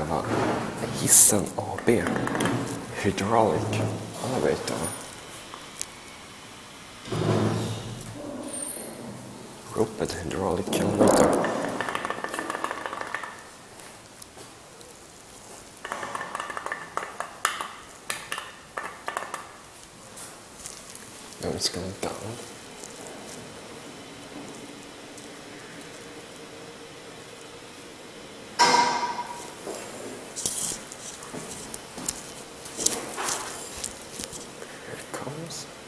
här var hissen AB. Hydraulic elevator. Roped hydraulic elevator. Now it's going down. Comes.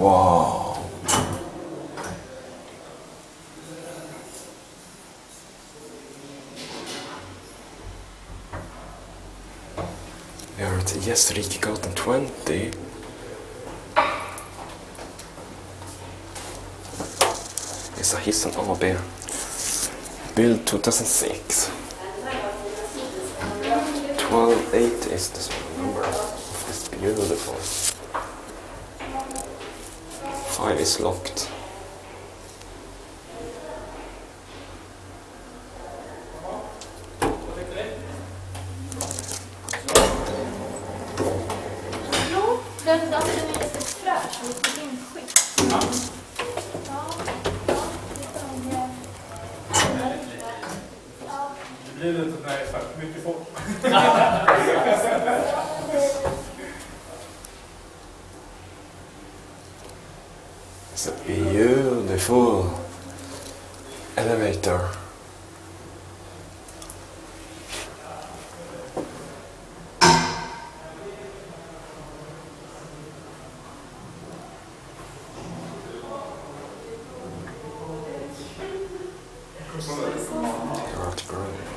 Wow. Vi har ett Gästrikegatan 20. It's a hissen AB. Built 2006. 1280 is the number this beautiful. Five is locked. Jo, den, alltså, den är lite fräsch. Lite inskick. Ja. Ja, lite om, ja. Det blir lite när det är för mycket folk. It's a beautiful elevator. Grove.